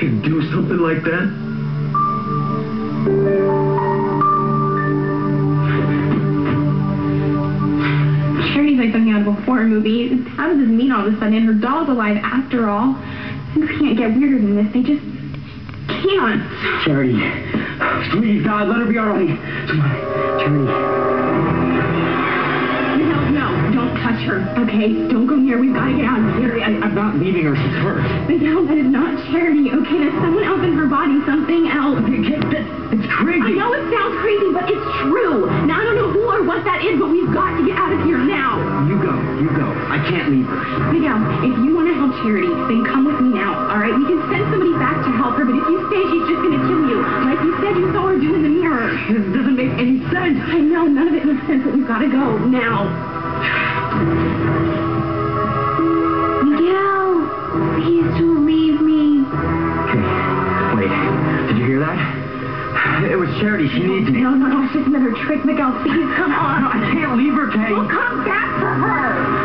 could do something like that? Charity's like something out of a horror movie. How does this mean all of a sudden? Her doll's alive after all. Things can't get weirder than this. They just can't. Charity. Please, God, let her be all right. Come on, Charity. No, no, don't touch her, okay? Don't go near. We've got here. I, I'm not leaving her. She's hurt. Miguel, that is not Charity, okay? There's someone else in her body, something else. It's crazy. I know it sounds crazy, but it's true. Now, I don't know who or what that is, but we've got to get out of here now. You go. You go. I can't leave her. Miguel, if you want to help Charity, then come with me now, all right? We can send somebody back to help her, but if you stay, she's just going to kill you. Like you said you saw her do in the mirror. This doesn't make any sense. I know, none of it makes sense, but we've got to go now. It was Charity. She needs me. No, no, no, just another trick, Miguel. Please, come on. I can't leave her, Kay. We'll come back for her.